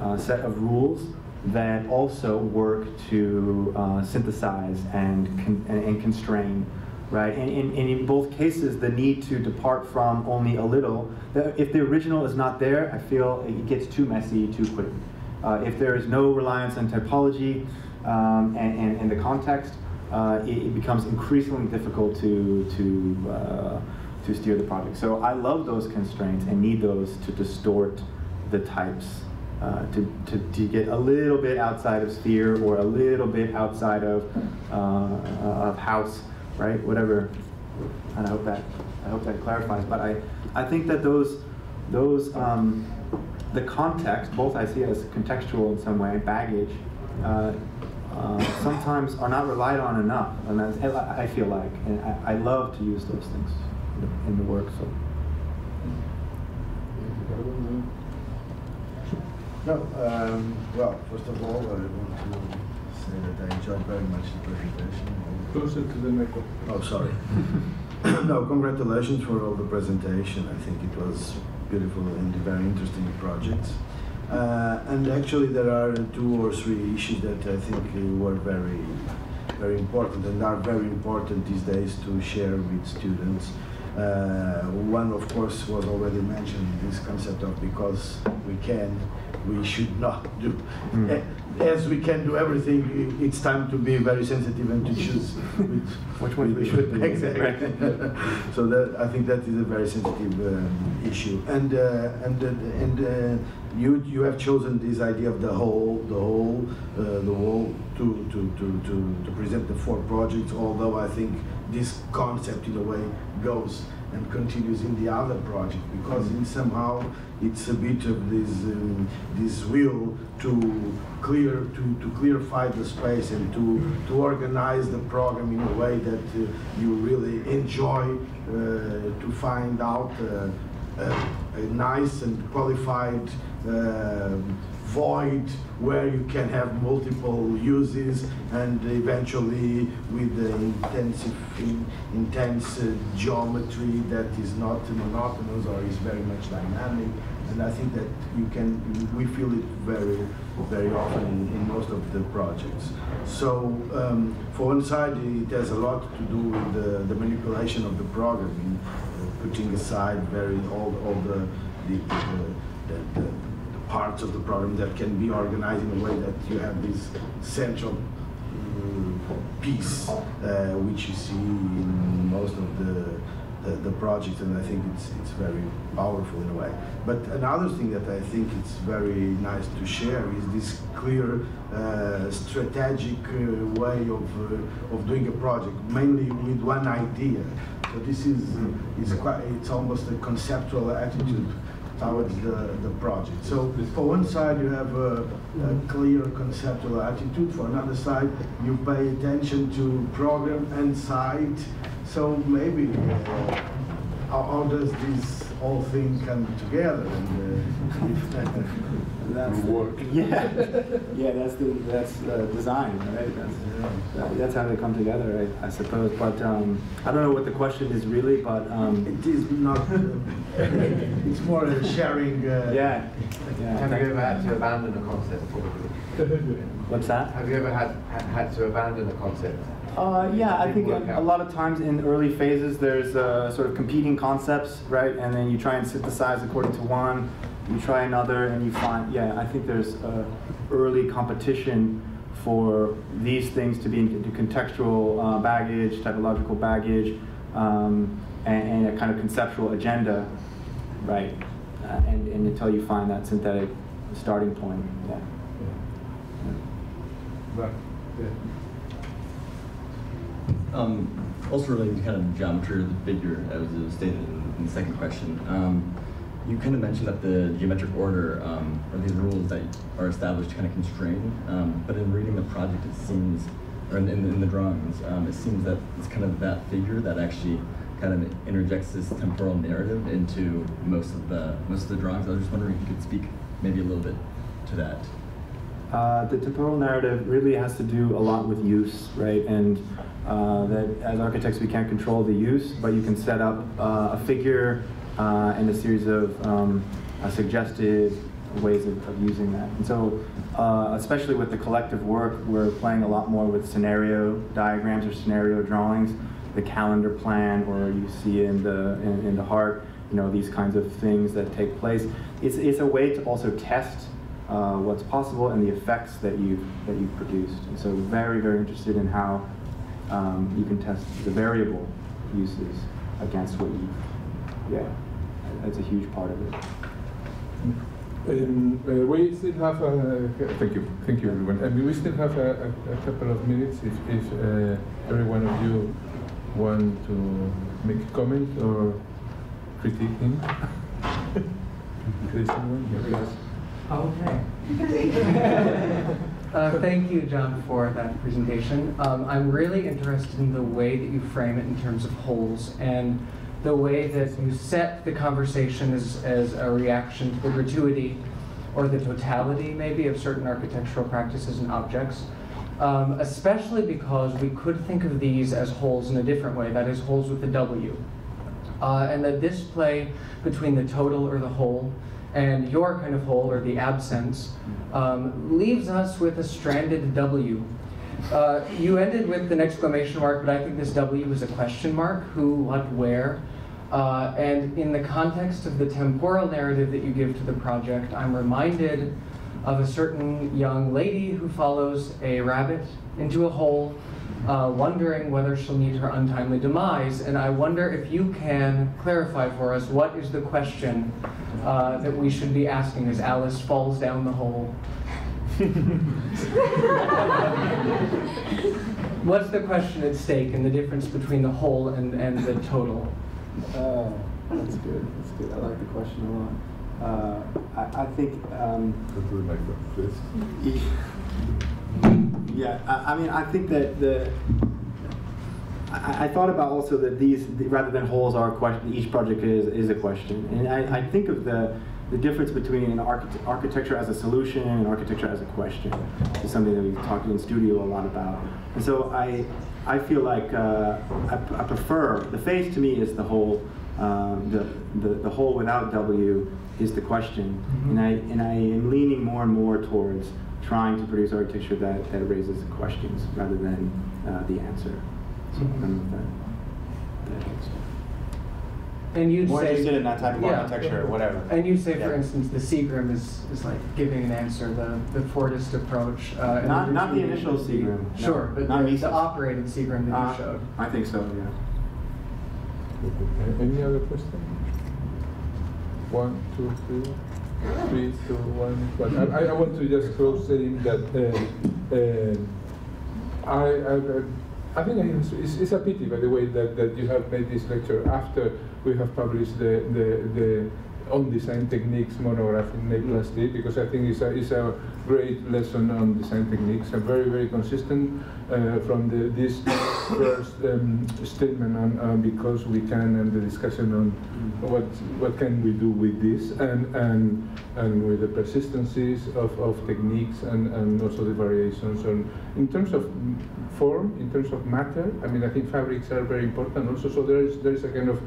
uh, set of rules that also work to uh, synthesize and, con- and, constrain, right? And, and, and in both cases, the need to depart from only a little, if the original is not there, I feel it gets too messy too quick. Uh, if there is no reliance on typology um, and, and, and the context, uh, it, it becomes increasingly difficult to, to, uh, to steer the project. So I love those constraints and need those to distort the types uh, to, to, to get a little bit outside of sphere or a little bit outside of, uh, of house, right? Whatever. And I hope that I hope that clarifies. But I, I think that those those um, the context, both I see as contextual in some way, baggage, uh, uh, sometimes are not relied on enough, and that's, I feel like, and I, I love to use those things in the, in the work. So. No, um, well, first of all, I want to say that I enjoyed very much the presentation. Closer to the microphone. Oh, sorry. no, congratulations for all the presentation. I think it was beautiful and very interesting projects. Uh, and actually, there are two or three issues that I think were very, very important and are very important these days to share with students. Uh, one, of course, was already mentioned, this concept of because we can, we should not do. Mm. As we can do everything, it's time to be very sensitive and to choose which, Which one we should do. Exactly. so that I think that is a very sensitive um, issue. And uh, and uh, and uh, you you have chosen this idea of the whole the whole uh, the whole to, to, to, to, to present the four projects. Although I think this concept in a way goes and continues in the other project because in somehow it's a bit of this um, this will to clear to, to clarify the space and to to organize the program in a way that uh, you really enjoy uh, to find out uh, a, a nice and qualified um void where you can have multiple uses and eventually with the intensive intense uh, geometry that is not monotonous or is very much dynamic. And I think that you can we feel it very very often in, in most of the projects. So um, for one side it has a lot to do with the, the manipulation of the programming uh, putting aside very all, all the the, the, the, the parts of the program that can be organized in a way that you have this central uh, piece, uh, which you see in most of the, the, the projects, and I think it's, it's very powerful in a way. But another thing that I think it's very nice to share is this clear uh, strategic uh, way of, uh, of doing a project, mainly with one idea. So this is, is quite, it's almost a conceptual attitude towards the, the project. So for one side you have a, a clear conceptual attitude, for another side you pay attention to program and site. So maybe uh, how, how does this whole thing come together? And, uh, That's Work. Yeah, yeah. That's the that's the design, right? That's that- that's how they come together, I, I suppose. But um, I don't know what the question is really, but um, it is not, uh, it's more a sharing. Uh, yeah, yeah. Have you ever had to abandon a concept? What's that? Have you ever had had to abandon a concept? Uh, yeah, I think a, a lot of times in early phases there's uh, sort of competing concepts, right? And then you try and synthesize according to one, you try another, and you find, yeah, I think there's uh, early competition for these things to be into contextual uh, baggage, typological baggage, um, and, and a kind of conceptual agenda, right? Uh, and, and until you find that synthetic starting point, yeah. Right. Yeah. Um, also relating to kind of geometry or the figure, as it was stated in, in the second question, um, you kind of mentioned that the geometric order um, are these rules that are established kind of constrain, um, but in reading the project it seems, or in, in, in the drawings, um, it seems that it's kind of that figure that actually kind of interjects this temporal narrative into most of the most of the drawings. I was just wondering if you could speak maybe a little bit to that. Uh, the temporal narrative really has to do a lot with use, right? And uh, that as architects we can't control the use, but you can set up uh, a figure uh, and a series of um, uh, suggested ways of, of using that. And so, uh, especially with the collective work, we're playing a lot more with scenario diagrams or scenario drawings, the calendar plan, or you see in the in, in the heart, you know, these kinds of things that take place. It's, it's a way to also test uh, what's possible and the effects that you've that you've produced. And so very very interested in how um, you can test the variable uses against what you yeah that's a huge part of it. Um, uh, we still have a, thank you, thank you everyone. I mean, we still have a, a, a couple of minutes if, if uh, every one of you want to make a comment or critique him. Please, someone? Yes. Okay. Uh, Thank you, John, for that presentation. Um, I'm really interested in the way that you frame it in terms of holes and the way that you set the conversation as, as a reaction to the gratuity or the totality maybe of certain architectural practices and objects. Um, especially because we could think of these as holes in a different way, that is, holes with a W. Uh, and that this play between the total or the whole and your kind of whole or the absence um, leaves us with a stranded W. Uh, you ended with an exclamation mark, but I think this W is a question mark who, what, where. Uh, and in the context of the temporal narrative that you give to the project, I'm reminded of a certain young lady who follows a rabbit into a hole, uh, wondering whether she'll meet her untimely demise. And I wonder if you can clarify for us what is the question uh, that we should be asking as Alice falls down the hole. What's the question at stake and the difference between the whole and, and the total? Uh, that's good. That's good. I like the question a lot. Uh, I, I think. Um, Go to the microphone, yeah, I, I mean, I think that the. I, I thought about also that these, rather than holes are a question, each project is, is a question. And I, I think of the, the difference between an architect, architecture as a solution and architecture as a question. is something that we've talked in studio a lot about. And so I, I feel like uh, I, I prefer, the phase to me is the whole, um, the, the, the whole without W is the question. And, I, and I am leaning more and more towards trying to produce architecture that, that raises questions rather than uh, the answer. So I don't know if that, that. And you'd More say interested in that type of Yeah. architecture or whatever. And you say, for instance, the Seagram is, is like giving an answer, the, the Fordist approach. Uh, and Not- not the initial Seagram, no. Sure, but Not the, Mises. the operated Seagram that Uh, you showed. I think so, yeah. Any other question? One, two, three, three, two, one. But I, I want to just close saying that uh, uh, I, I, I think it's, it's, a pity, by the way, that, that you have made this lecture after we have published the, the, the on design techniques monograph in A plus D because I think it's a, it's a great lesson on design techniques and very, very consistent uh, from the, this first um, statement on, on because we can and the discussion on what, what can we do with this and, and, and with the persistencies of, of techniques and, and also the variations. on in terms of form, in terms of matter, I mean, I think fabrics are very important also, so there is, there is a kind of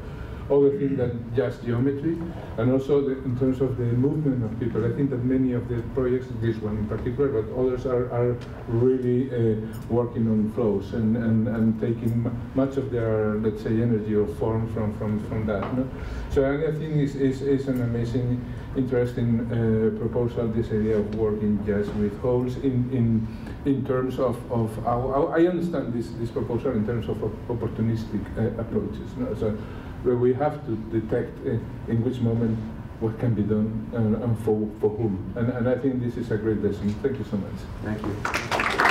other things than just geometry, and also the, in terms of the movement of people. I think that many of the projects, this one in particular, but others are, are really uh, working on flows and, and, and taking much of their, let's say, energy or form from, from, from that. No? So I think is, is, is an amazing, interesting uh, proposal, this idea of working just with holes in, in, in terms of, of how, how I understand this, this proposal in terms of opportunistic uh, approaches. No? So, where we have to detect uh, in which moment what can be done and, and for, for whom. And, and I think this is a great lesson. Thank you so much. Thank you.